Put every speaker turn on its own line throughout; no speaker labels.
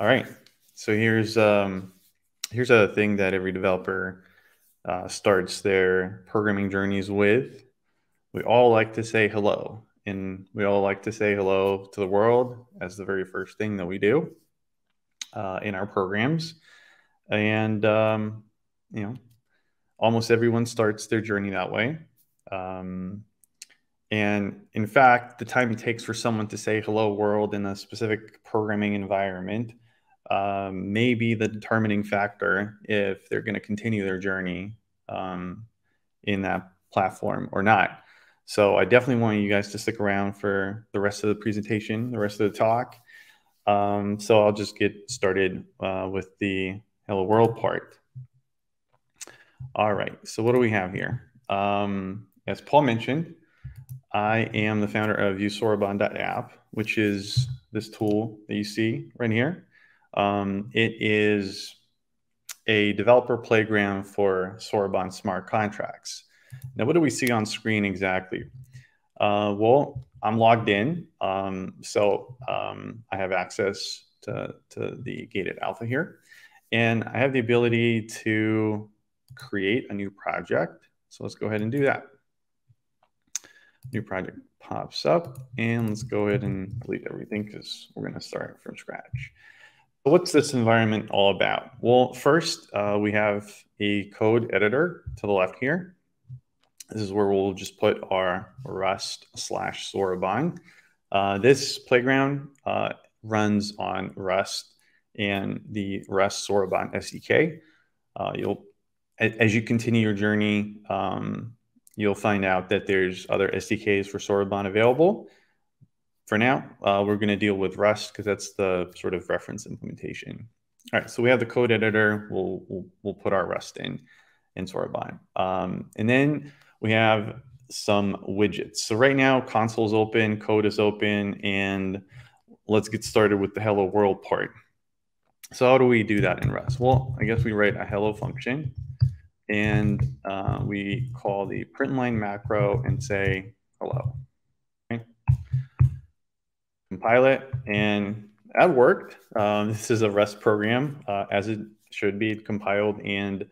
All right. So here's um, here's a thing that every developer uh, starts their programming journeys with. We all like to say hello, and we all like to say hello to the world as the very first thing that we do uh, in our programs. And um, you know, almost everyone starts their journey that way. Um, and in fact, the time it takes for someone to say hello world in a specific programming environment um, may be the determining factor if they're going to continue their journey um, in that platform or not. So I definitely want you guys to stick around for the rest of the presentation, the rest of the talk. Um, so I'll just get started uh, with the hello world part. All right, so what do we have here? Um, as Paul mentioned, I am the founder of useSoroban.app, which is this tool that you see right here. Um, it is a developer playground for Soroban smart contracts. Now, what do we see on screen exactly? Uh, well, I'm logged in, um, so um, I have access to, to the gated alpha here, and I have the ability to create a new project. So let's go ahead and do that. New project pops up, and let's go ahead and delete everything because we're going to start from scratch. What's this environment all about? Well, first, uh, we have a code editor to the left here. This is where we'll just put our Rust slash Soroban. Uh, this playground uh, runs on Rust and the Rust Soroban SDK. Uh, you'll, as you continue your journey, um, you'll find out that there's other SDKs for Soroban available for now, uh, we're going to deal with Rust because that's the sort of reference implementation. All right, so we have the code editor. We'll we'll, we'll put our Rust in in Soroban, um, and then we have some widgets. So right now, console is open, code is open, and let's get started with the hello world part. So how do we do that in Rust? Well, I guess we write a hello function, and uh, we call the print line macro and say hello compile it, and that worked. Um, this is a Rust program uh, as it should be compiled, and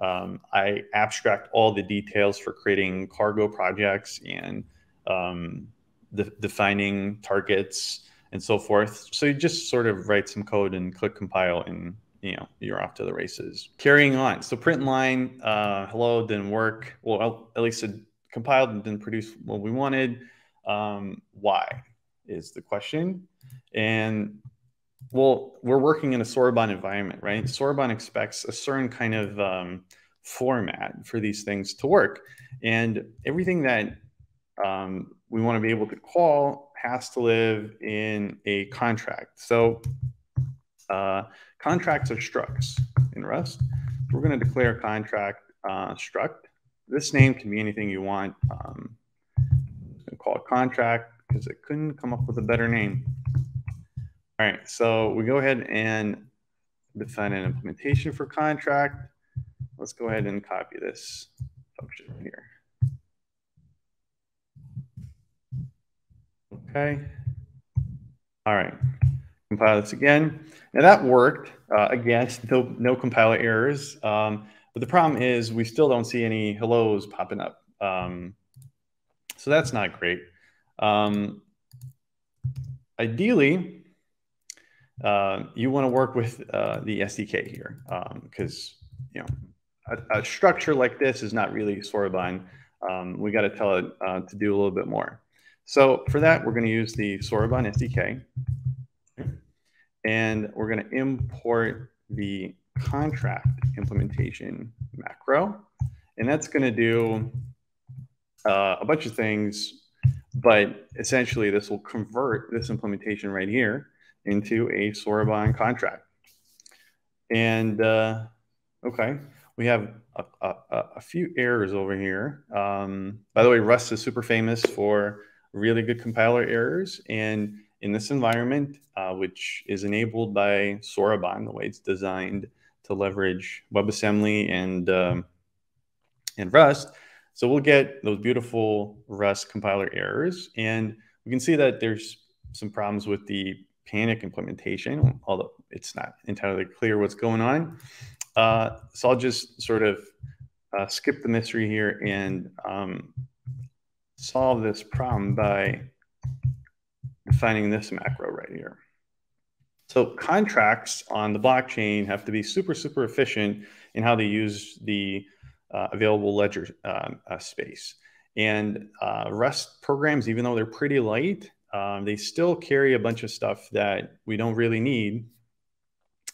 um, I abstract all the details for creating cargo projects and um, de- defining targets and so forth. So you just sort of write some code and click compile, and you know you're off to the races. Carrying on. So print line, uh, hello didn't work. Well, at least it compiled and didn't produce what we wanted. Um, why? Is the question. And well, we're working in a Soroban environment, right? Soroban expects a certain kind of um, format for these things to work. And everything that um, we want to be able to call has to live in a contract. So uh, contracts are structs in Rust. We're going to declare a contract uh, struct. This name can be anything you want. Um, call it contract because I couldn't come up with a better name. All right, so we go ahead and define an implementation for contract. Let's go ahead and copy this function here. Okay. All right. Compile this again. Now that worked. Uh, again, no, no compiler errors. Um, but the problem is we still don't see any hellos popping up. Um, so that's not great. Um, ideally, uh, you want to work with uh, the SDK here because um, you know a, a, structure like this is not really Soroban. Um, we got to tell it uh, to do a little bit more. So for that, we're going to use the Soroban SDK, and we're going to import the contract implementation macro, and that's going to do uh, a bunch of things but essentially, this will convert this implementation right here into a Soroban contract. And uh, okay, we have a, a, a, few errors over here. Um, by the way, Rust is super famous for really good compiler errors. And in this environment, uh, which is enabled by Soroban, the way it's designed to leverage WebAssembly and um, and Rust, so we'll get those beautiful Rust compiler errors. And we can see that there's some problems with the panic implementation, although it's not entirely clear what's going on. Uh, so I'll just sort of uh, skip the mystery here and um, solve this problem by defining this macro right here. So contracts on the blockchain have to be super, super efficient in how they use the uh, available ledger uh, uh, space. And uh, Rust programs, even though they're pretty light, um, they still carry a bunch of stuff that we don't really need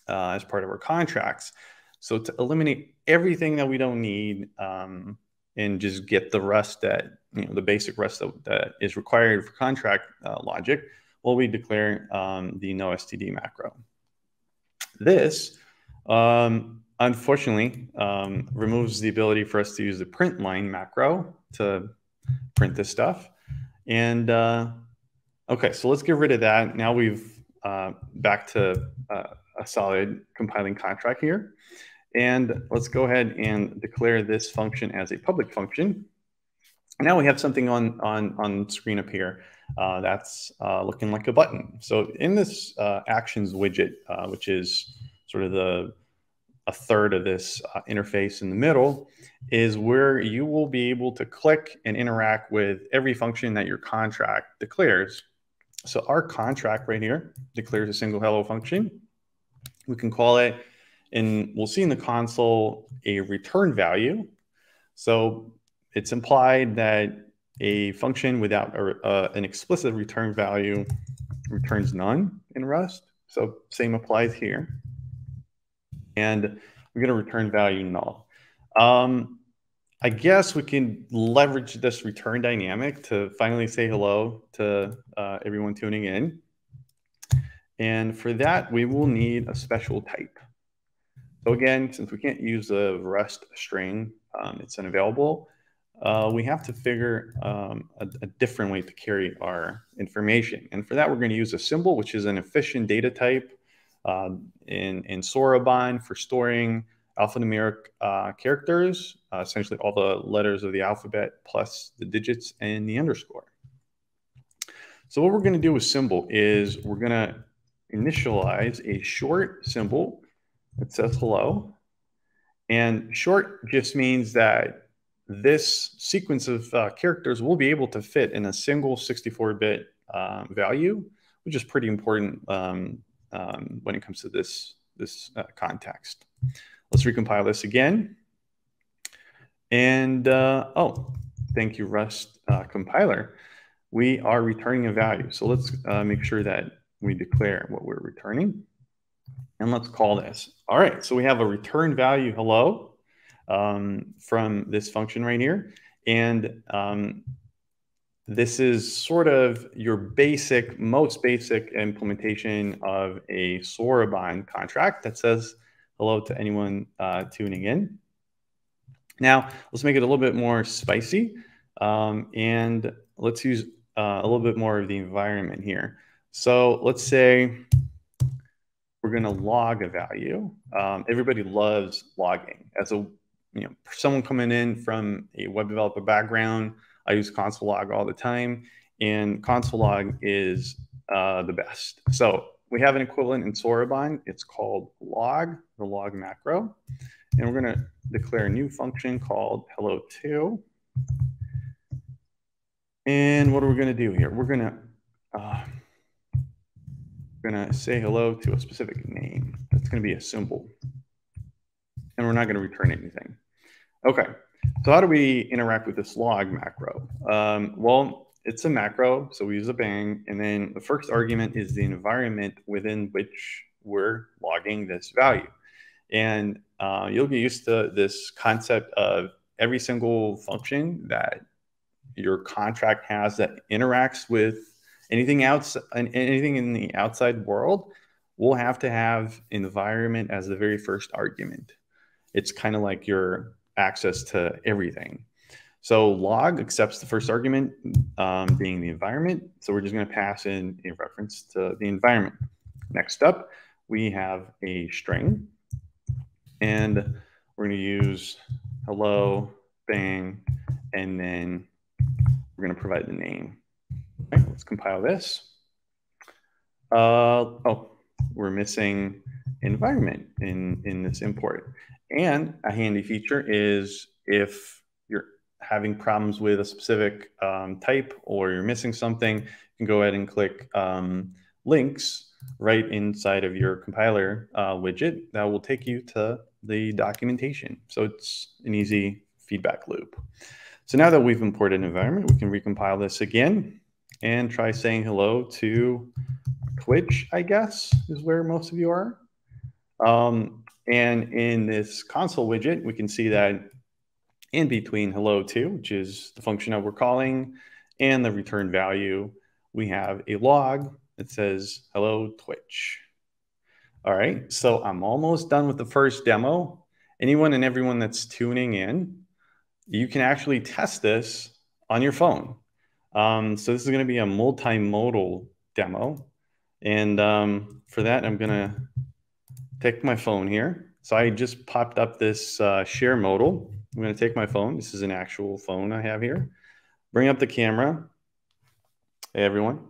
uh, as part of our contracts. So to eliminate everything that we don't need um, and just get the rest that, you know, the basic rest that, that is required for contract uh, logic, well, we declare um, the no STD macro. This, um, unfortunately, um, removes the ability for us to use the print line macro to print this stuff. And uh, okay, so let's get rid of that. Now we've uh, back to uh, a solid compiling contract here. And let's go ahead and declare this function as a public function. Now we have something on, on, on screen up here uh, that's uh, looking like a button. So in this uh, actions widget, which is sort of the a third of this uh, interface in the middle, is where you will be able to click and interact with every function that your contract declares. So our contract right here declares a single hello function. We can call it and we'll see in the console a return value. So it's implied that a function without a, uh, an explicit return value returns none in Rust. So same applies here. And we're going to return value null. Um, I guess we can leverage this return dynamic to finally say hello to uh, everyone tuning in. And for that, we will need a special type. So again, since we can't use a Rust string, um, it's unavailable, uh, we have to figure um, a, a, different way to carry our information. And for that, we're going to use a symbol, which is an efficient data type um, in, in Soroban for storing alphanumeric uh, characters, uh, essentially all the letters of the alphabet plus the digits and the underscore. So what we're going to do with symbol is we're going to initialize a short symbol that says hello. And short just means that this sequence of uh, characters will be able to fit in a single 64-bit uh, value, which is pretty important um, um, when it comes to this, this uh, context. Let's recompile this again. And, uh, oh, thank you, Rust uh, compiler. We are returning a value. So let's uh, make sure that we declare what we're returning. And let's call this. All right, so we have a return value hello um, from this function right here. And um, this is sort of your basic, most basic implementation of a Soroban contract that says hello to anyone uh, tuning in. Now, let's make it a little bit more spicy. Um, and let's use uh, a little bit more of the environment here. So let's say we're going to log a value. Um, everybody loves logging. As a you know, someone coming in from a web developer background, I use console log all the time, and console log is uh, the best. So we have an equivalent in Soroban. It's called log, the log macro, and we're going to declare a new function called hello2. And what are we going to do here? We're going to uh, going to say hello to a specific name. That's going to be a symbol. And we're not going to return anything. Okay, so how do we interact with this log macro? Um, well, it's a macro, so we use a bang, and then the first argument is the environment within which we're logging this value. And uh, you'll get used to this concept of every single function that your contract has that interacts with anything else and anything in the outside world will have to have environment as the very first argument it's kind of like your access to everything. So log accepts the first argument um, being the environment. So we're just going to pass in a reference to the environment. Next up we have a string. And we're going to use hello bang and then we're going to provide the name. Okay, let's compile this. Uh, oh, we're missing environment in, in this import. And a handy feature is if you're having problems with a specific um, type or you're missing something, you can go ahead and click um, links right inside of your compiler uh, widget that will take you to the documentation. So it's an easy feedback loop. So now that we've imported an environment, we can recompile this again and try saying hello to Twitch, I guess, is where most of you are. Um, and in this console widget, we can see that in between hello to, which is the function that we're calling, and the return value, we have a log that says hello Twitch. All right, so I'm almost done with the first demo. Anyone and everyone that's tuning in, you can actually test this on your phone. Um, so this is going to be a multimodal demo. And um, for that, I'm going to take my phone here. So I just popped up this uh, share modal. I'm going to take my phone. This is an actual phone I have here. Bring up the camera. Hey, everyone.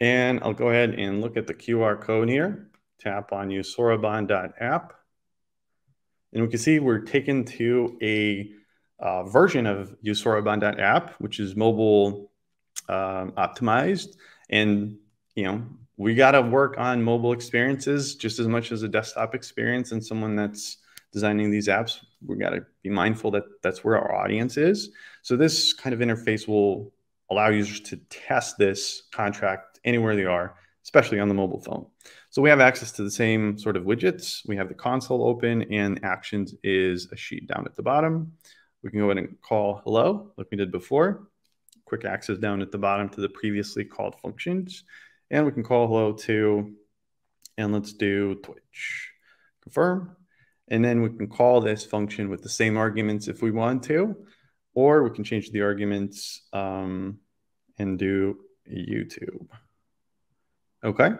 And I'll go ahead and look at the QR code here. Tap on usesoroban.app. And we can see we're taken to a uh, version of usesoroban.app, which is mobile um, optimized. And, you know, we got to work on mobile experiences just as much as a desktop experience and someone that's designing these apps. We got to be mindful that that's where our audience is. So this kind of interface will allow users to test this contract anywhere they are especially on the mobile phone. So we have access to the same sort of widgets. We have the console open and actions is a sheet down at the bottom. We can go ahead and call hello like we did before. Quick access down at the bottom to the previously called functions and we can call hello to, and let's do Twitch. Confirm. And then we can call this function with the same arguments if we want to, or we can change the arguments um, and do YouTube. Okay.